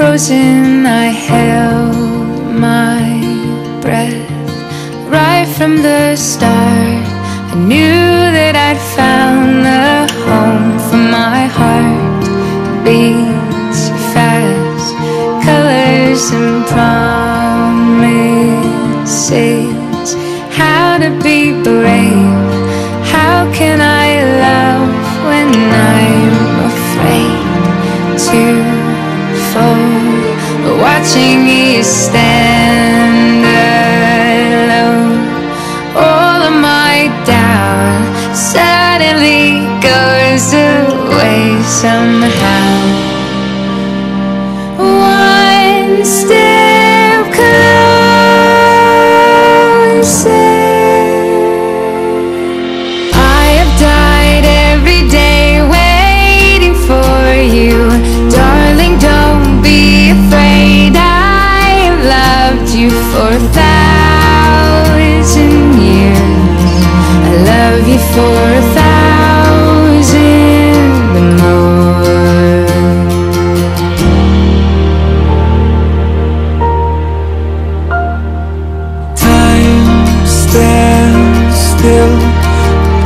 imagine I held my breath right from the start. I knew that I'd found the home for my heart. Beats fast, colors and promises. Fall? Watching you stand alone, all of my doubt suddenly goes away somehow.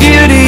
beauty.